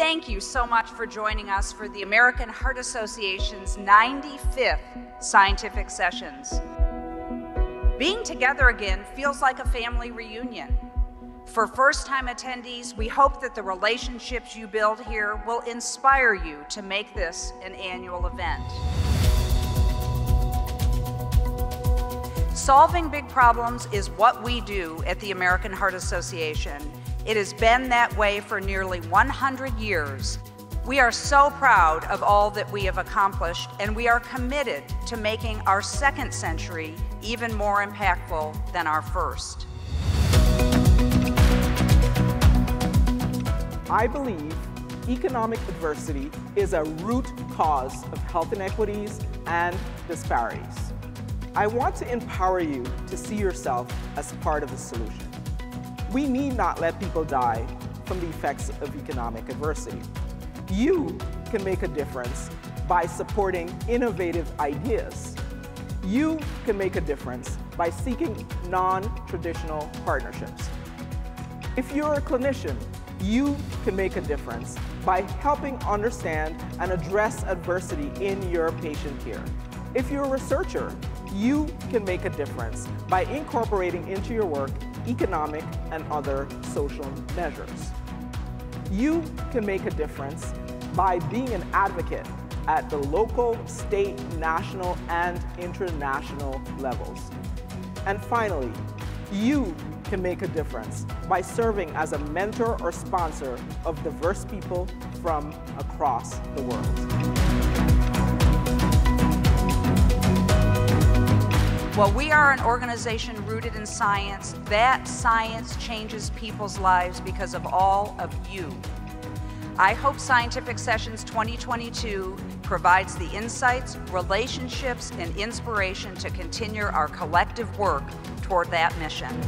Thank you so much for joining us for the American Heart Association's 95th Scientific Sessions. Being together again feels like a family reunion. For first time attendees, we hope that the relationships you build here will inspire you to make this an annual event. Solving big problems is what we do at the American Heart Association. It has been that way for nearly 100 years. We are so proud of all that we have accomplished, and we are committed to making our second century even more impactful than our first. I believe economic adversity is a root cause of health inequities and disparities. I want to empower you to see yourself as part of the solution. We need not let people die from the effects of economic adversity. You can make a difference by supporting innovative ideas. You can make a difference by seeking non-traditional partnerships. If you're a clinician you can make a difference by helping understand and address adversity in your patient care. If you're a researcher, you can make a difference by incorporating into your work economic and other social measures. You can make a difference by being an advocate at the local, state, national, and international levels. And finally, you can make a difference by serving as a mentor or sponsor of diverse people from across the world. Well, we are an organization rooted in science. That science changes people's lives because of all of you. I hope Scientific Sessions 2022 provides the insights, relationships, and inspiration to continue our collective work toward that mission.